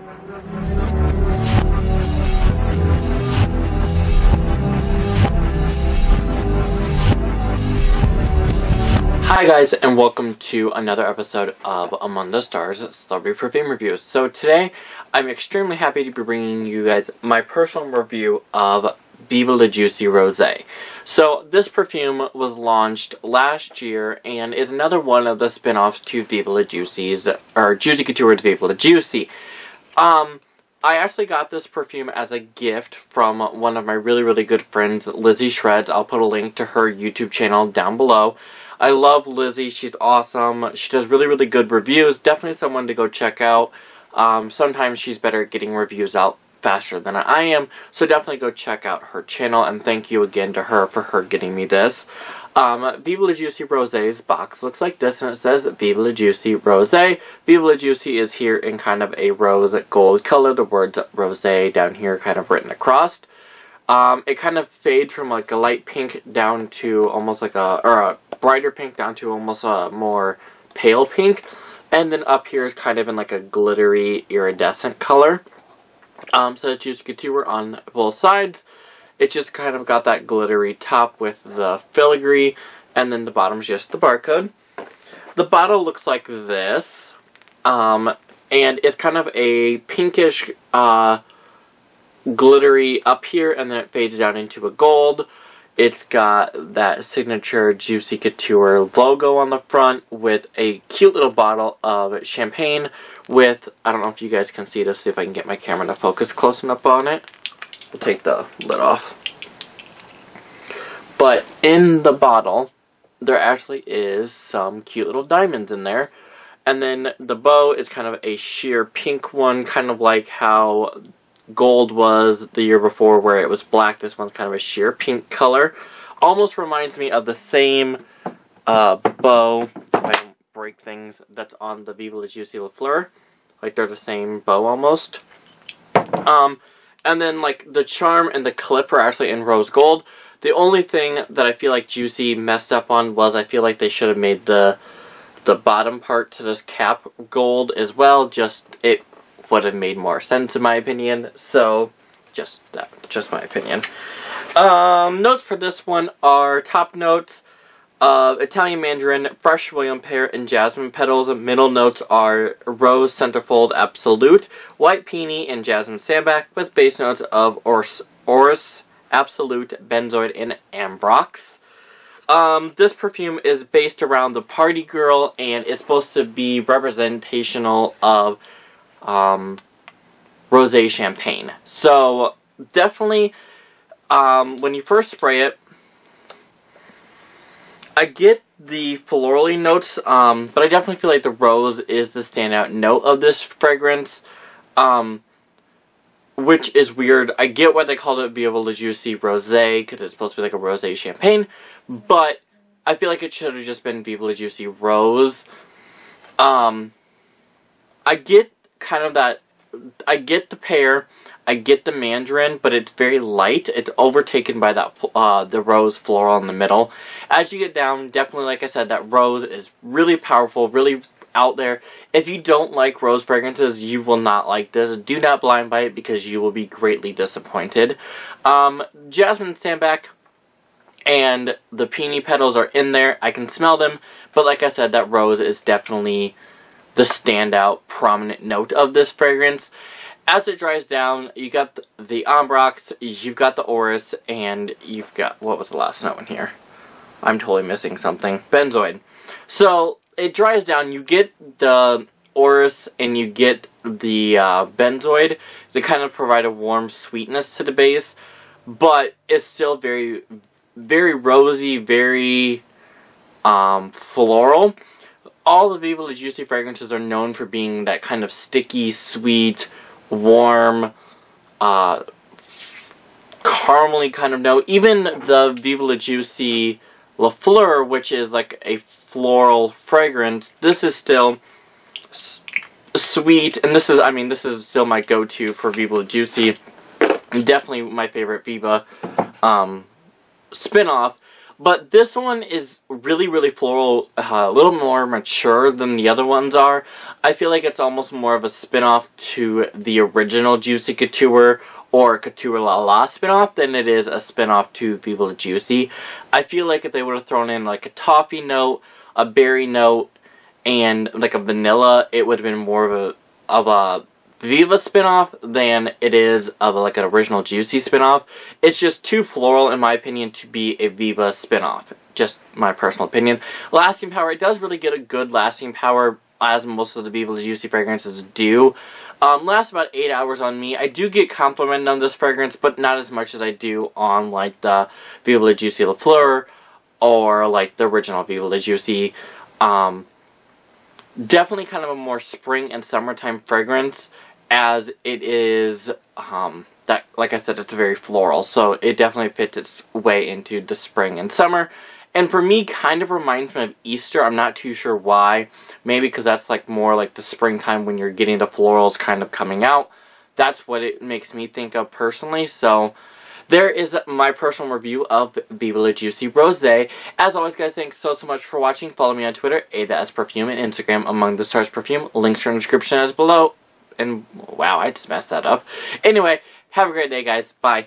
Hi guys and welcome to another episode of Among the Stars Celebrity Perfume Reviews. So today I'm extremely happy to be bringing you guys my personal review of Viva La Juicy Rosé. So this perfume was launched last year and is another one of the spin-offs to Viva La Juicy's, or Juicy Couture's Viva La Juicy. Um, I actually got this perfume as a gift from one of my really, really good friends, Lizzie Shreds. I'll put a link to her YouTube channel down below. I love Lizzie. She's awesome. She does really, really good reviews. Definitely someone to go check out. Um, sometimes she's better at getting reviews out faster than I am. So definitely go check out her channel. And thank you again to her for her getting me this. Um, Viva La Juicy Rosé's box looks like this. And it says Viva La Juicy Rosé. Viva La Juicy is here in kind of a rose gold color. The words Rosé down here kind of written across. Um, it kind of fades from like a light pink down to almost like a, or a brighter pink down to almost a more pale pink. And then up here is kind of in like a glittery iridescent color. Um, so it's Juicy Couture on both sides. It just kind of got that glittery top with the filigree. And then the bottom's just the barcode. The bottle looks like this. Um, and it's kind of a pinkish, uh, glittery up here and then it fades down into a gold. It's got that signature Juicy Couture logo on the front with a cute little bottle of champagne with, I don't know if you guys can see this, see if I can get my camera to focus close enough on it. We'll take the lid off. But in the bottle, there actually is some cute little diamonds in there. And then the bow is kind of a sheer pink one, kind of like how gold was the year before where it was black. This one's kind of a sheer pink color. Almost reminds me of the same uh, bow, if I don't break things, that's on the Viva La Juicy La Fleur. Like they're the same bow almost. Um, and then like the charm and the clip are actually in rose gold. The only thing that I feel like Juicy messed up on was I feel like they should have made the the bottom part to this cap gold as well. Just it would have made more sense in my opinion. So, just that, just my opinion. Um, notes for this one are top notes of Italian Mandarin, Fresh William Pear, and Jasmine Petals. Middle notes are Rose Centifolia Absolute, White Peony, and Jasmine Sambac, with base notes of Orris Absolute, Benzoid, and Ambrox. Um, this perfume is based around the party girl and is supposed to be representational of um, rosé champagne. So definitely, um, when you first spray it, I get the florally notes, um, but I definitely feel like the rose is the standout note of this fragrance, um, which is weird. I get why they called it Viva La Juicy Rosé, because it's supposed to be like a rosé champagne, but I feel like it should have just been Viva La Juicy Rose. Um, I get kind of that. I get the pear, I get the mandarin, but it's very light. It's overtaken by that uh, the rose floral in the middle. As you get down, definitely, like I said, that rose is really powerful, really out there. If you don't like rose fragrances, you will not like this. Do not blind buy it because you will be greatly disappointed. Um, Jasmine Sambac and the peony petals are in there. I can smell them, but like I said, that rose is definitely the standout prominent note of this fragrance. As it dries down, you got the, the Ambrox, you've got the Orris, and you've got, what was the last note in here? I'm totally missing something. Benzoid. So, it dries down, you get the Orris and you get the uh, Benzoid to kind of provide a warm sweetness to the base, but it's still very, very rosy, very um, floral all the Viva La Juicy fragrances are known for being that kind of sticky, sweet, warm, uh, caramely kind of note. Even the Viva La Juicy La Fleur, which is like a floral fragrance, this is still sweet, and this is, I mean, this is still my go-to for Viva La Juicy. Definitely my favorite Viva um, spin-off. But this one is really, really floral, uh, a little more mature than the other ones are. I feel like it's almost more of a spin-off to the original Juicy Couture or Couture La La spin-off than it is a spin-off to Viva La Juicy. I feel like if they would have thrown in like a toffee note, a berry note, and like a vanilla, it would have been more of a of a Viva spinoff than it is of like an original Juicy spinoff. It's just too floral, in my opinion, to be a Viva spinoff. Just my personal opinion. Lasting power, it does really get a good lasting power, as most of the Viva Juicy fragrances do. Um, lasts about 8 hours on me. I do get complimented on this fragrance, but not as much as I do on like the Viva La Juicy La Fleur or like the original Viva La Juicy. Um, definitely kind of a more spring and summertime fragrance as it is um, that like I said it's very floral so it definitely fits its way into the spring and summer and for me kind of reminds me of Easter I'm not too sure why maybe because that's like more like the springtime when you're getting the florals kind of coming out that's what it makes me think of personally so there is my personal review of Viva La Juicy Rosé. As always, guys, thanks so, so much for watching. Follow me on Twitter, Ava S Perfume, and Instagram, Among the Stars Perfume. Links are in the description as below. And wow, I just messed that up. Anyway, have a great day, guys. Bye.